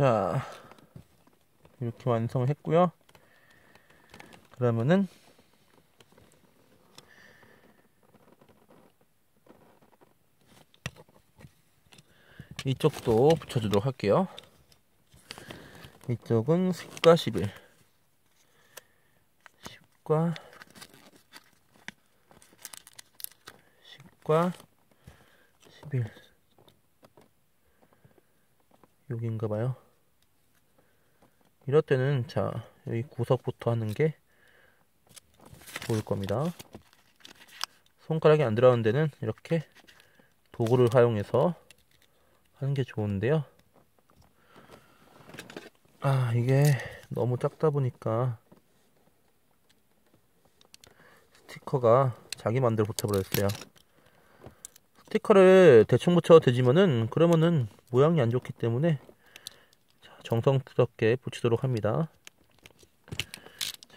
자 이렇게 완성을 했고요. 그러면은 이쪽도 붙여주도록 할게요. 이쪽은 10과 11 10과 10과 11 여기인가봐요 이럴 때는 자 여기 구석부터 하는 게 좋을 겁니다. 손가락이 안 들어가는 데는 이렇게 도구를 활용해서 하는 게 좋은데요. 아 이게 너무 작다 보니까 스티커가 자기 맘대로 붙여버렸어요. 스티커를 대충 붙여도 되지만은 그러면은 모양이 안 좋기 때문에 정성스럽게 붙이도록 합니다.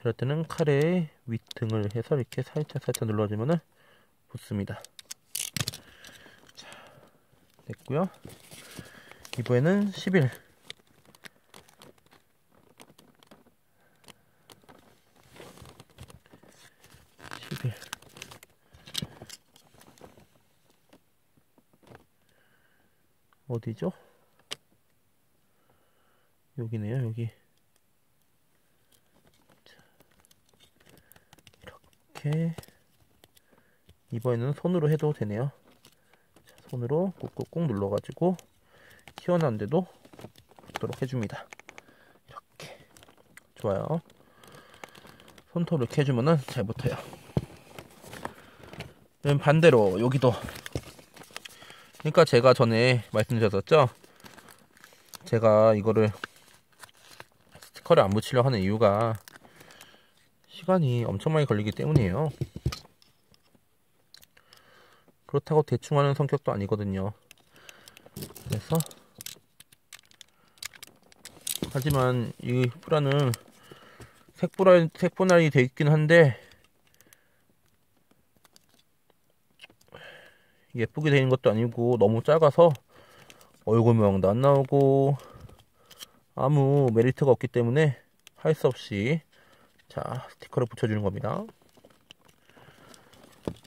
이럴 때는 칼에 윗등을 해서 이렇게 살짝 살짝 눌러주면은 붙습니다. 자, 됐고요. 이번에는 11 11 어디죠? 여기네요 여기. 이렇게. 이번에는 손으로 해도 되네요. 자, 손으로 꾹꾹꾹 눌러가지고 튀어나온데도 붙도록 해줍니다. 이렇게. 좋아요. 손톱을 이렇게 해주면은 잘 붙어요. 반대로 여기도. 그러니까 제가 전에 말씀드렸었죠? 제가 이거를 스티커를 안 붙이려 하는 이유가 시간이 엄청 많이 걸리기 때문이에요. 그렇다고 대충 하는 성격도 아니거든요. 그래서 하지만 이 프라는 색분할, 색분할이 되어 있긴 한데 예쁘게 되는 것도 아니고 너무 작아서 얼굴 모양도 안 나오고 아무 메리트가 없기 때문에 할 수 없이 자 스티커를 붙여주는 겁니다.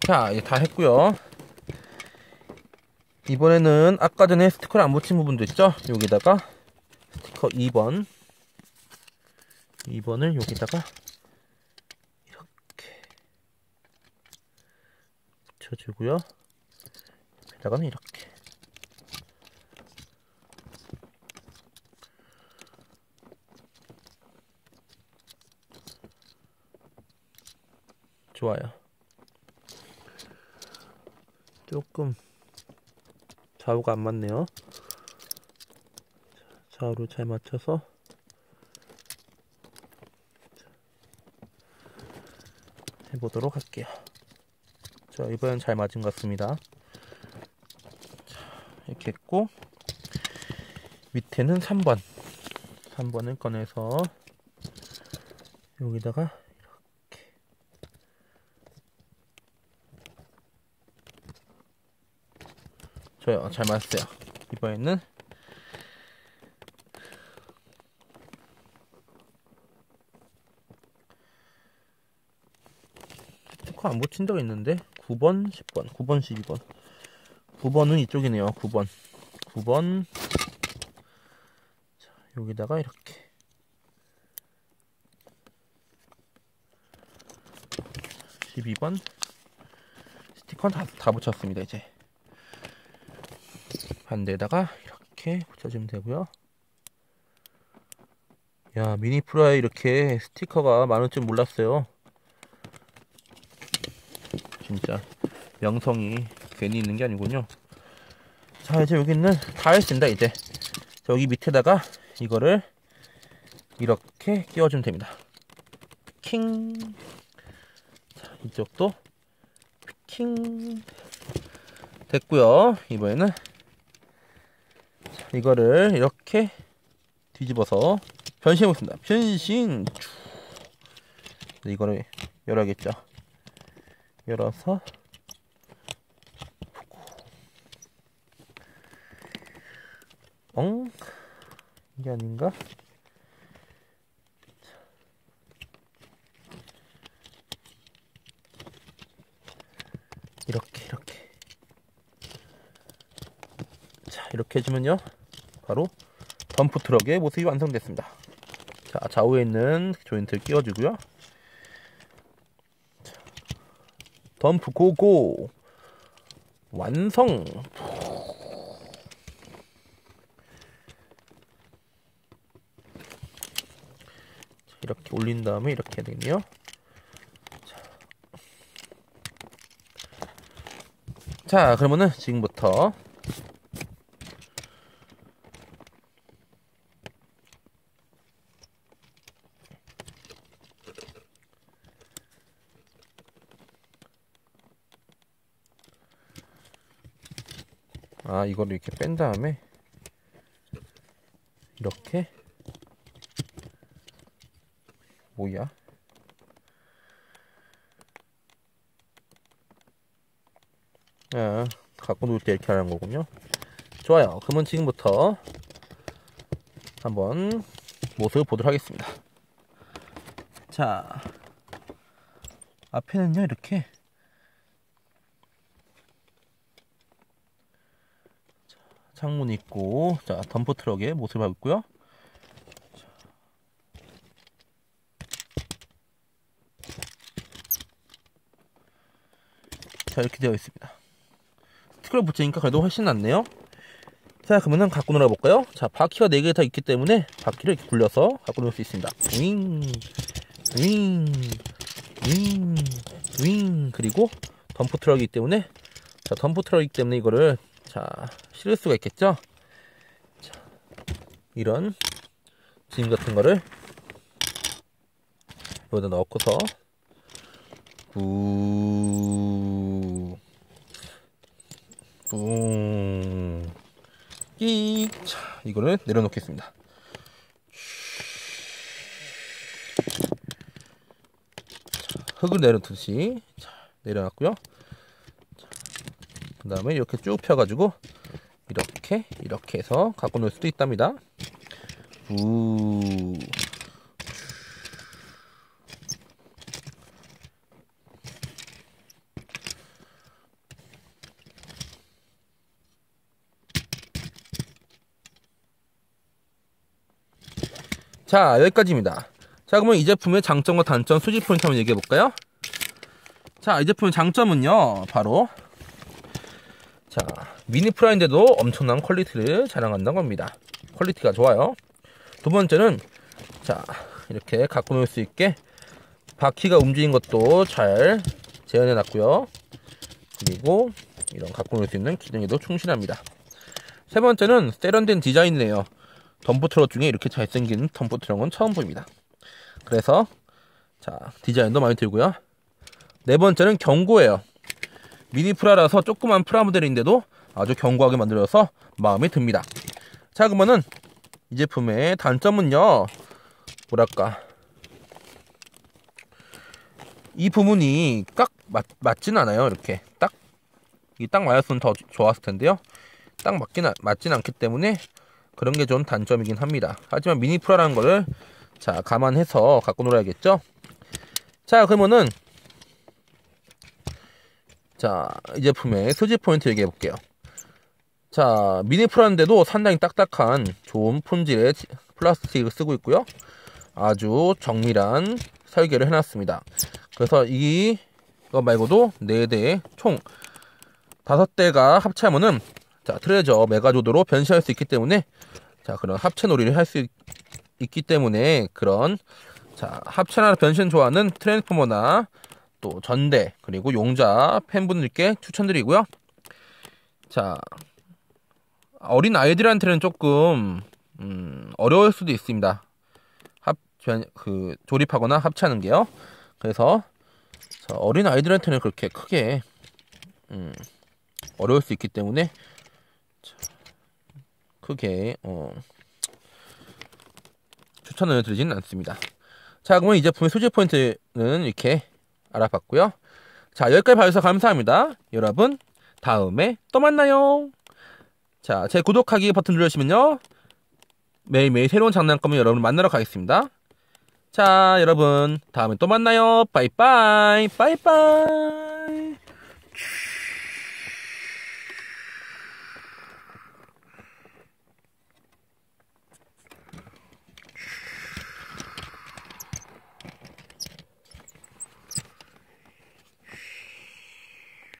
자 이제 다 했고요. 이번에는 아까 전에 스티커를 안 붙인 부분도 있죠? 여기다가 스티커 2번. 2번을 여기다가 이렇게 붙여주고요. 여기다가는 이렇게 좋아요. 조금 좌우가 안 맞네요. 좌우를 잘 맞춰서. 해보도록 할게요. 자 이번엔 잘 맞은 것 같습니다. 자, 이렇게 했고 밑에는 3번. 3번을 꺼내서 여기다가 좋아요 잘 맞았어요. 이번에는 스티커 안 붙인다고 했는데 9번 10번. 9번 12번. 9번은 이쪽이네요. 9번. 9번. 자, 여기다가 이렇게. (12번) 스티커는 다, 다 붙였습니다 이제 반대에다가 이렇게 붙여주면 되고요. 야 미니 프라이 이렇게 스티커가 많을 줄 몰랐어요. 진짜 명성이 괜히 있는 게 아니군요. 자 이제 여기는 다 했습니다 이제. 여기 밑에다가 이거를 이렇게 끼워주면 됩니다. 킹. 자, 이쪽도 킹. 됐고요. 이번에는 이거를 이렇게 뒤집어서 변신해 보겠습니다. 변신. 이거를 열어야겠죠. 열어서 엉 이게 아닌가? 이렇게 이렇게 자 이렇게 해주면요. 바로 덤프 트럭의 모습이 완성됐습니다. 자 좌우에 있는 조인트를 끼워주고요. 자, 덤프 고고. 완성. 이렇게 올린 다음에 이렇게 해야 되겠네요. 자 그러면은 지금부터 아 이거를 이렇게 뺀 다음에 이렇게 뭐야? 아, 갖고 놀 때 이렇게 하는 거군요. 좋아요. 그러면 지금부터 한번 모습을 보도록 하겠습니다. 자 앞에는요 이렇게 창문 있고 자 덤프 트럭의 모습을 하고 있고요. 자 이렇게 되어 있습니다. 스티커를 붙이니까 그래도 훨씬 낫네요. 자 그러면은 갖고 놀아볼까요? 자 바퀴가 4개 다 있기 때문에 바퀴를 이렇게 굴려서 갖고 놀 수 있습니다. 윙 윙, 윙, 윙, 그리고 덤프 트럭이기 때문에, 자, 덤프 트럭이기 때문에 이거를, 자, 실을 수가 있겠죠? 자, 이런, 짐 같은 거를, 여기다 넣고서, 우, 우, 끼, 자, 이거를 내려놓겠습니다. 흙을 내려두듯이 자, 내려놨고요. 그 다음에 이렇게 쭉 펴가지고 이렇게 이렇게 해서 갖고 놀 수도 있답니다. 우. 자 여기까지입니다. 자 그러면 이 제품의 장점과 단점 수집 포인트 한번 얘기해 볼까요? 자 이 제품의 장점은요 바로 자 미니 프라인데도 엄청난 퀄리티를 자랑한다고 합니다. 퀄리티가 좋아요. 두 번째는 자 이렇게 갖고 놀 수 있게 바퀴가 움직인 것도 잘 재현해 놨고요. 그리고 이런 갖고 놀 수 있는 기능에도 충실합니다. 세 번째는 세련된 디자인이네요. 덤프 트럭 중에 이렇게 잘생긴 덤프 트럭은 처음 보입니다. 그래서 자 디자인도 마음에 들고요. 네 번째는 견고해요. 미니 프라라서 조그만 프라 모델인데도 아주 견고하게 만들어서 마음에 듭니다. 자 그러면은 이 제품의 단점은요. 뭐랄까 이 부분이 딱 맞, 맞진 않아요. 이렇게 딱 이 딱 맞았으면 더 좋았을 텐데요. 딱 맞긴 맞진 않기 때문에 그런 게 좀 단점이긴 합니다. 하지만 미니 프라라는 거를 자, 감안해서 갖고 놀아야겠죠? 자, 그러면은 자, 이 제품의 소지 포인트 얘기해 볼게요. 자, 미니 프라인데도 상당히 딱딱한 좋은 품질의 플라스틱을 쓰고 있고요. 아주 정밀한 설계를 해놨습니다. 그래서 이거 말고도 4대 총 5대가 합체하면은 자, 트레저 메가조드로 변신할 수 있기 때문에 자, 그런 합체 놀이를 할 수 있기 때문에 그런 자 합체나 변신 좋아하는 트랜스포머나 또 전대 그리고 용자 팬분들께 추천드리고요. 자 어린 아이들한테는 조금 음, 어려울 수도 있습니다. 합, 그 조립하거나 합체하는 게요. 그래서 어린 아이들한테는 그렇게 크게 음, 어려울 수 있기 때문에 크게 어, 추천을 드리지는 않습니다. 자, 그러면 이 제품의 소재 포인트는 이렇게 알아봤고요. 자, 여기까지 봐주셔서 감사합니다. 여러분, 다음에 또 만나요. 자, 제 구독하기 버튼 눌러주시면요. 매일매일 새로운 장난감을 여러분 만나러 가겠습니다. 자, 여러분, 다음에 또 만나요. 빠이빠이, 빠이빠이.